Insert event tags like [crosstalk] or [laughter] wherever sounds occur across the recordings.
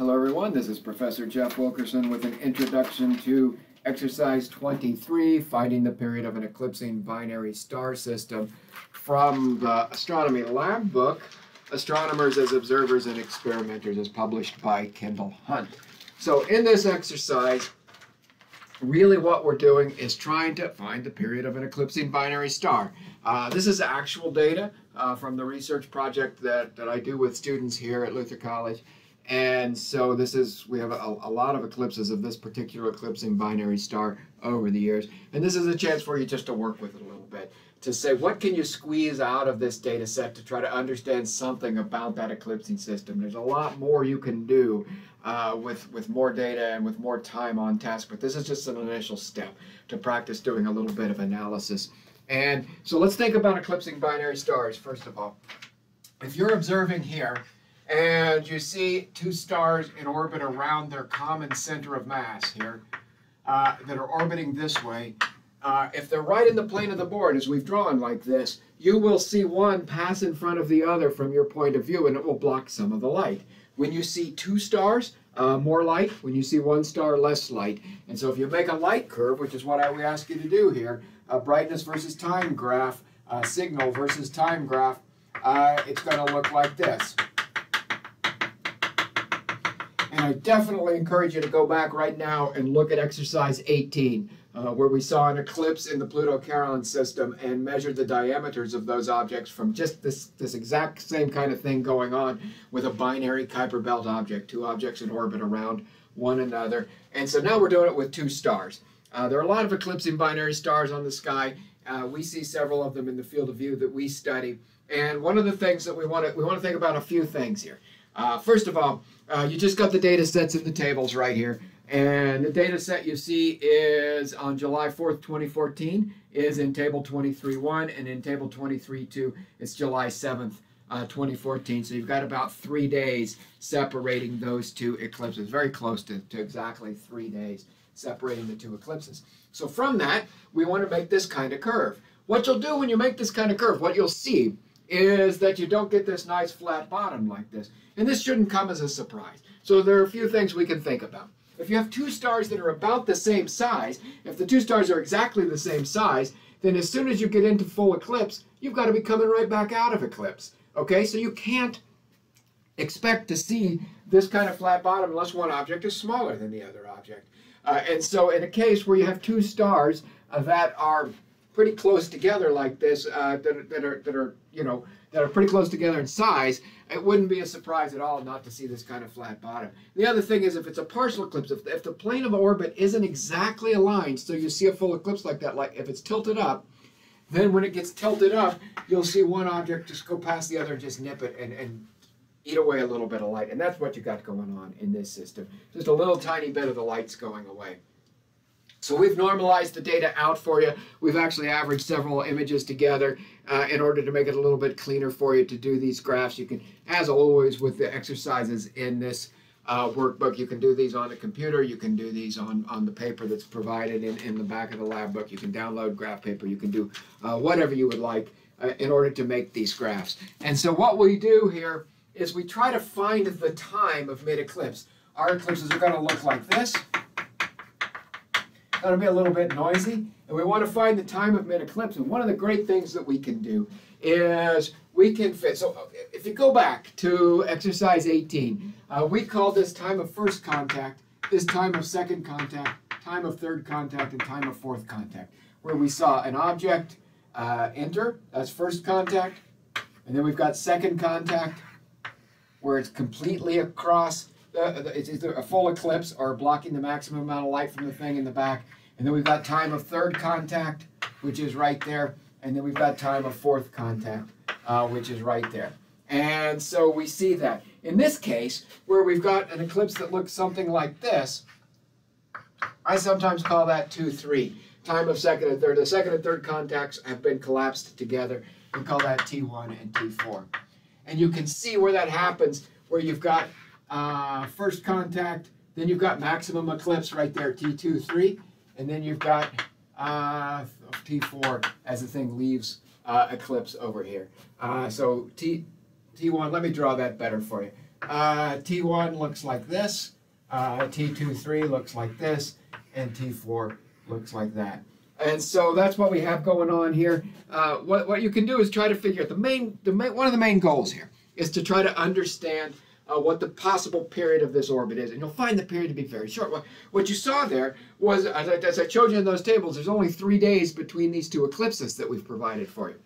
Hello everyone, this is Professor Jeff Wilkerson with an introduction to exercise 23, finding the period of an eclipsing binary star system from the Astronomy Lab book, Astronomers as Observers and Experimenters as published by Kendall Hunt. So in this exercise, really what we're doing is trying to find the period of an eclipsing binary star. Uh, this is actual data uh, from the research project that, that I do with students here at Luther College. And so this is, we have a, a, lot of eclipses of this particular eclipsing binary star over the years. And this is a chance for you just to work with it a little bit, to say what can you squeeze out of this data set to try to understand something about that eclipsing system. There's a lot more you can do uh, with, with more data and with more time on task, but this is just an initial step to practice doing a little bit of analysis. And so let's think about eclipsing binary stars, first of all. If you're observing here, and you see two stars in orbit around their common center of mass here uh, that are orbiting this way. Uh, if they're right in the plane of the board, as we've drawn like this, you will see one pass in front of the other from your point of view, and it will block some of the light. When you see two stars, uh, more light. When you see one star, less light. And so if you make a light curve, which is what I would ask you to do here, a brightness versus time graph, signal versus time graph, uh, it's going to look like this. I definitely encourage you to go back right now and look at exercise 18, uh, where we saw an eclipse in the Pluto-Charon system and measured the diameters of those objects from just this, this exact same kind of thing going on with a binary Kuiper belt object, two objects in orbit around one another. And so now we're doing it with two stars. Uh, there are a lot of eclipsing binary stars on the sky. Uh, we see several of them in the field of view that we study. And one of the things that we want to we want to think about a few things here. Uh, first of all, uh, you just got the data sets in the tables right here. And the data set you see is on July 4th, 2014, is in table 23.1, and in table 23.2, it's July 7th, uh, 2014. So you've got about three days separating those two eclipses, very close to, to exactly three days separating the two eclipses. So from that, we want to make this kind of curve. What you'll do when you make this kind of curve, what you'll see is that you don't get this nice flat bottom like this. And this shouldn't come as a surprise. So there are a few things we can think about. If you have two stars that are about the same size, if the two stars are exactly the same size, then as soon as you get into full eclipse, you've got to be coming right back out of eclipse. Okay, so you can't expect to see this kind of flat bottom unless one object is smaller than the other object. Uh, and so in a case where you have two stars uh, that are pretty close together like this, uh, that, that, are, that are, you know, that are pretty close together in size, it wouldn't be a surprise at all not to see this kind of flat bottom. The other thing is if it's a partial eclipse, if, if the plane of orbit isn't exactly aligned, so you see a full eclipse like that, like if it's tilted up, then when it gets tilted up, you'll see one object just go past the other and just nip it and, and eat away a little bit of light. And that's what you got going on in this system. Just a little tiny bit of the light's going away. So we've normalized the data out for you. We've actually averaged several images together uh, in order to make it a little bit cleaner for you to do these graphs. You can, as always with the exercises in this uh, workbook, you can do these on a computer. You can do these on, on the paper that's provided in, in the back of the lab book. You can download graph paper. You can do uh, whatever you would like uh, in order to make these graphs. And so what we do here is we try to find the time of mid-eclipse. Our eclipses are going to look like this. That'll be a little bit noisy. And we want to find the time of mid-eclipse. And one of the great things that we can do is we can fit. So if you go back to exercise 18, uh, we call this time of first contact, this time of second contact, time of third contact, and time of fourth contact, where we saw an object uh, enter, that's first contact, and then we've got second contact, where it's completely across uh, it's either a full eclipse or blocking the maximum amount of light from the thing in the back. And then we've got time of third contact, which is right there. And then we've got time of fourth contact, uh, which is right there. And so we see that. In this case, where we've got an eclipse that looks something like this, I sometimes call that 2-3. Time of second and third. The second and third contacts have been collapsed together. We call that T1 and T4. And you can see where that happens, where you've got uh, first contact, then you've got maximum eclipse right there, T2, 3, and then you've got uh, T4 as the thing leaves uh, eclipse over here. Uh, so T, T1, let me draw that better for you. uh, T1 looks like this, uh, T23 looks like this, and T4 looks like that. And so that's what we have going on here. What, what you can do is try to figure out the main, the main, one of the main goals here is to try to understand uh, what the possible period of this orbit is. And you'll find the period to be very short. What, what you saw there was, as I, as I showed you in those tables, there's only three days between these two eclipses that we've provided for you.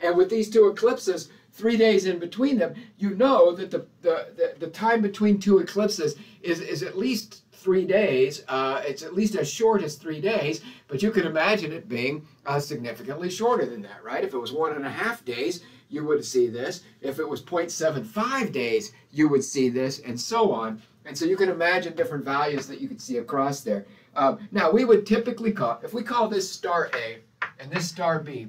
And with these two eclipses, three days in between them, you know that the, the, the, the time between two eclipses is, is at least three days. Uh, it's at least as short as three days, but you can imagine it being uh, significantly shorter than that, right? If it was one and a half days, you would see this. If it was 0.75 days, you would see this, and so on. And so you can imagine different values that you could see across there. Uh, now, we would typically call, if we call this star A and this star B,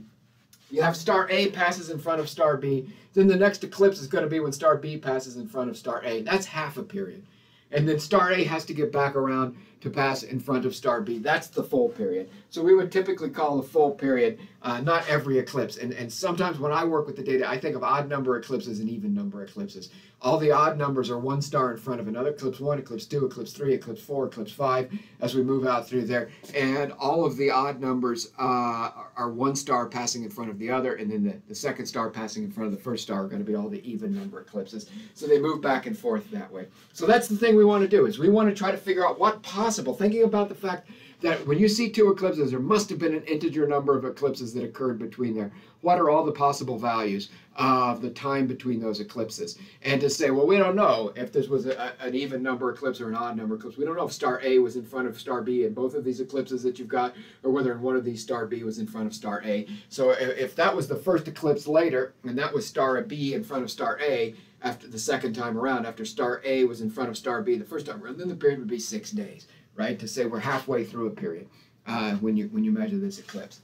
you have star A passes in front of star B, then the next eclipse is going to be when star B passes in front of star A. That's half a period. And then star A has to get back around to pass in front of star B. That's the full period. So we would typically call the full period uh, not every eclipse. And, and sometimes when I work with the data, I think of odd number eclipses and even number eclipses. All the odd numbers are one star in front of another, eclipse 1, eclipse 2, eclipse 3, eclipse 4, eclipse 5, as we move out through there. And all of the odd numbers uh, are one star passing in front of the other, and then the, the second star passing in front of the first star are going to be all the even number eclipses. So they move back and forth that way. So that's the thing we want to do, is we want to try to figure out what possible, thinking about the fact that when you see two eclipses, there must have been an integer number of eclipses that occurred between there. What are all the possible values of the time between those eclipses? And to say, well, we don't know if this was a, an even number eclipse or an odd number eclipse. We don't know if star A was in front of star B in both of these eclipses that you've got, or whether in one of these star B was in front of star A. So if that was the first eclipse later, and that was star B in front of star A, after the second time around, after star A was in front of star B the first time around, then the period would be six days right? To say we're halfway through a period uh, when you when you measure this eclipse.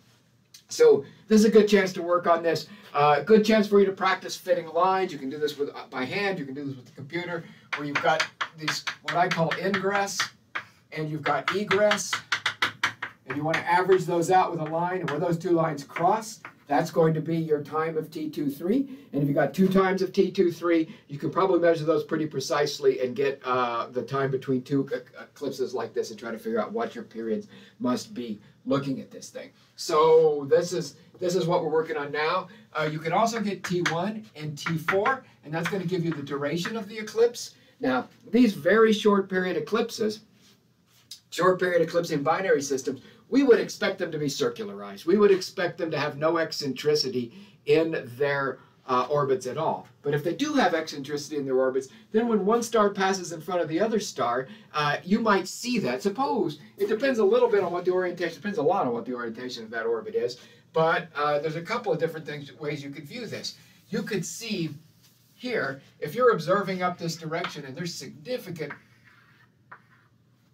So this is a good chance to work on this. Uh, good chance for you to practice fitting lines. You can do this with uh, by hand. You can do this with the computer, where you've got these what I call ingress, and you've got egress, and you want to average those out with a line, and where those two lines cross, that's going to be your time of T23. And if you got two times of T23, you can probably measure those pretty precisely and get uh, the time between two eclipses like this and try to figure out what your periods must be looking at this thing. So this is this is what we're working on now. Uh, you can also get T1 and T4, and that's going to give you the duration of the eclipse. Now, these very short period eclipses, short period eclipse in binary systems, we would expect them to be circularized. We would expect them to have no eccentricity in their uh, orbits at all. But if they do have eccentricity in their orbits, then when one star passes in front of the other star, uh, you might see that. Suppose it depends a little bit on what the orientation, depends a lot on what the orientation of that orbit is. But uh, there's a couple of different things, ways you could view this. You could see here, if you're observing up this direction and there's significant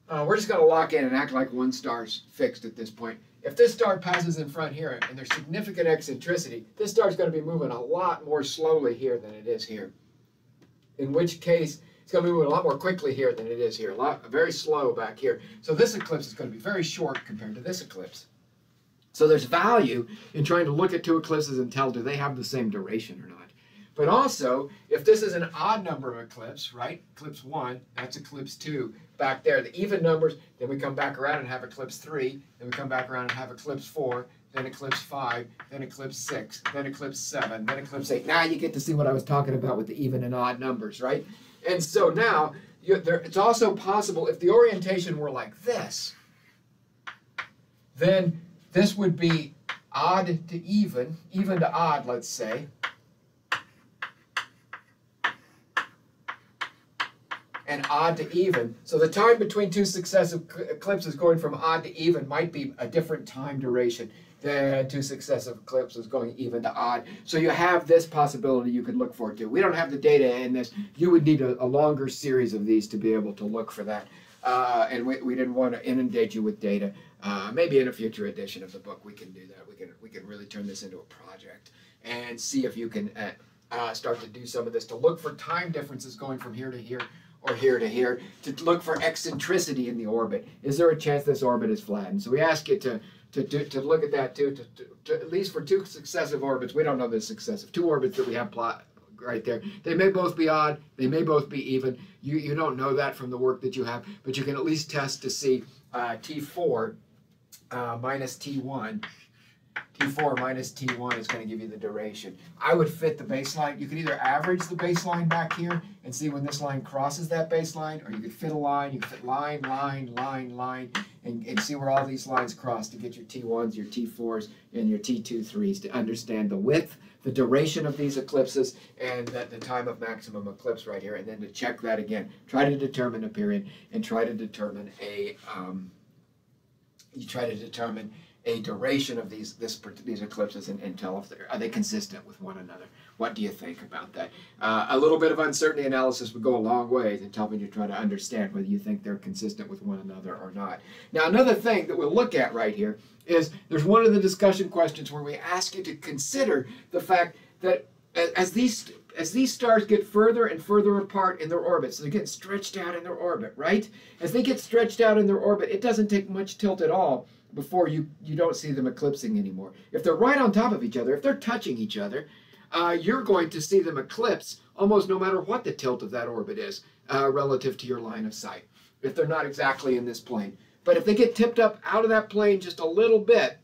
uh, we're just going to lock in and act like one star's fixed at this point. If this star passes in front here and there's significant eccentricity, this star's going to be moving a lot more slowly here than it is here. In which case, it's going to be moving a lot more quickly here than it is here, a lot very slow back here. So this eclipse is going to be very short compared to this eclipse. So there's value in trying to look at two eclipses and tell do they have the same duration or not. But also, if this is an odd number of eclipse, right? Eclipse 1, that's eclipse 2. Back there, the even numbers, then we come back around and have eclipse 3, then we come back around and have eclipse 4, then eclipse 5, then eclipse 6, then eclipse 7, then eclipse 8. Now you get to see what I was talking about with the even and odd numbers, right? And so now, you, there, it's also possible if the orientation were like this, then this would be odd to even, even to odd, let's say, and odd to even. So the time between two successive eclipses going from odd to even might be a different time duration than two successive eclipses going even to odd. So you have this possibility you could look for to. We don't have the data in this. You would need a, a longer series of these to be able to look for that. Uh, and we, we didn't want to inundate you with data. Uh, maybe in a future edition of the book we can do that. We can we can really turn this into a project and see if you can uh, uh start to do some of this to look for time differences going from here to here or here to here to look for eccentricity in the orbit. Is there a chance this orbit is flattened? So we ask you to to, to, to look at that too, to, to, to, at least for two successive orbits. We don't know the successive two orbits that we have plot right there. They may both be odd. They may both be even. You you don't know that from the work that you have, but you can at least test to see uh, T4 uh, minus T1 T4 minus T1 is going to give you the duration. I would fit the baseline. You could either average the baseline back here and see when this line crosses that baseline, or you could fit a line. You could fit line, line, line, line, and, and see where all these lines cross to get your T1s, your T4s, and your T2-3s to understand the width, the duration of these eclipses, and the, the time of maximum eclipse right here, and then to check that again. Try to determine a period and try to determine a, um, you try to determine a duration of these this these eclipses and, and tell if they're are they consistent with one another. What do you think about that? Uh, a little bit of uncertainty analysis would go a long way in helping you try to understand whether you think they're consistent with one another or not. Now, another thing that we'll look at right here is there's one of the discussion questions where we ask you to consider the fact that as these as these stars get further and further apart in their orbits, so they're getting stretched out in their orbit, right? As they get stretched out in their orbit, it doesn't take much tilt at all before you, you don't see them eclipsing anymore. If they're right on top of each other, if they're touching each other, uh, you're going to see them eclipse almost no matter what the tilt of that orbit is uh, relative to your line of sight, if they're not exactly in this plane. But if they get tipped up out of that plane just a little bit,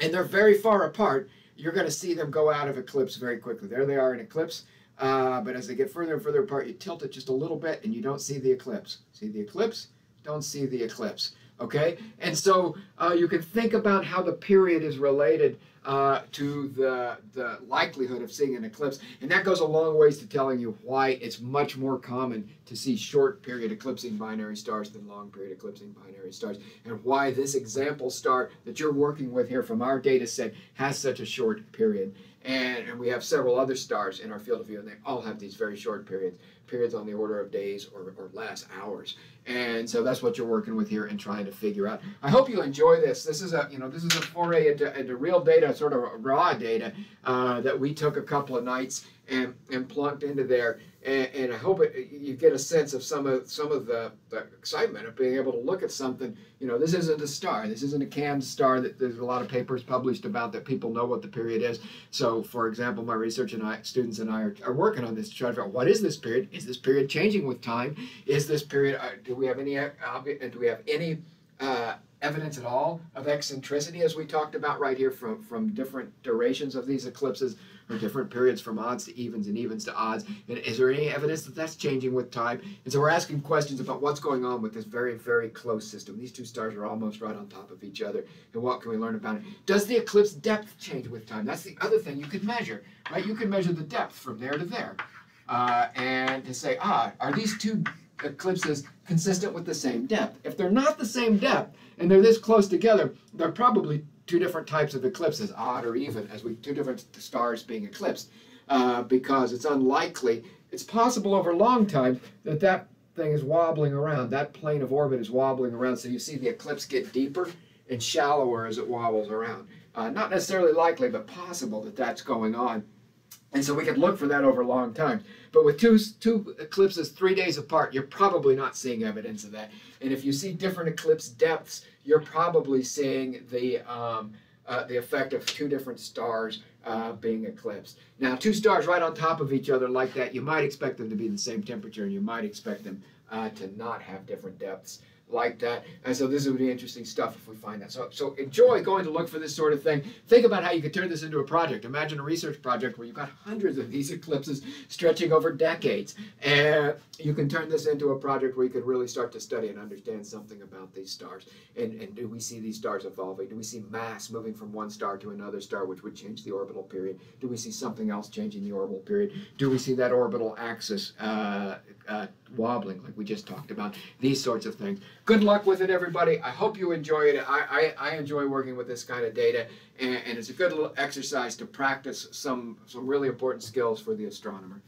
and they're very far apart, you're going to see them go out of eclipse very quickly. There they are in eclipse. Uh, but as they get further and further apart, you tilt it just a little bit and you don't see the eclipse. See the eclipse? Don't see the eclipse. Okay? And so uh, you can think about how the period is related uh, to the, the likelihood of seeing an eclipse. And that goes a long ways to telling you why it's much more common to see short period eclipsing binary stars than long period eclipsing binary stars. And why this example star that you're working with here from our data set has such a short period. And, and we have several other stars in our field of view, and they all have these very short periods, periods on the order of days or, or less, hours. And so that's what you're working with here and trying to figure out. I hope you enjoy this. This is a, you know, this is a foray into, into real data, sort of raw data uh, that we took a couple of nights and, and plunked into there and, and I hope it, you get a sense of some of some of the, the, excitement of being able to look at something. You know, this isn't a star. This isn't a canned star that there's a lot of papers published about that people know what the period is. So, for example, my research and I, students and I are, are working on this to try to figure out what is this period? Is this period changing with time? Is this period? Uh, do we have any? Uh, do we have any? Uh, evidence at all of eccentricity as we talked about right here from, from different durations of these eclipses or different periods from odds to evens and evens to odds. And is there any evidence that that's changing with time? And so we're asking questions about what's going on with this very, very close system. These two stars are almost right on top of each other. And what can we learn about it? Does the eclipse depth change with time? That's the other thing you could measure, right? You can measure the depth from there to there. Uh, and to say, ah, are these two eclipses consistent with the same depth? If they're not the same depth and they're this close together, they're probably two different types of eclipses, odd or even, as we two different stars being eclipsed, uh, because it's unlikely. It's possible over long time that that thing is wobbling around. That plane of orbit is wobbling around, so you see the eclipse get deeper and shallower as it wobbles around. Uh, not necessarily likely, but possible that that's going on. And so we could look for that over a long time. But with two, two eclipses three days apart, you're probably not seeing evidence of that. And if you see different eclipse depths, you're probably seeing the, um, uh, the effect of two different stars uh, being eclipsed. Now, two stars right on top of each other like that, you might expect them to be the same temperature, and you might expect them uh, to not have different depths like that. And so this would be interesting stuff if we find that. So, so enjoy going to look for this sort of thing. Think about how you could turn this into a project. Imagine a research project where you've got hundreds of these [laughs] eclipses stretching over decades. And you can turn this into a project where you could really start to study and understand something about these stars. And, and do we see these stars evolving? Do we see mass moving from one star to another star, which would change the orbital period? Do we see something else changing the orbital period? Do we see that orbital axis uh, uh, wobbling, like we just talked about? These sorts of things. Good luck with it, everybody. I hope you enjoy it. I, I, I enjoy working with this kind of data, and, and it's a good little exercise to practice some, some really important skills for the astronomer.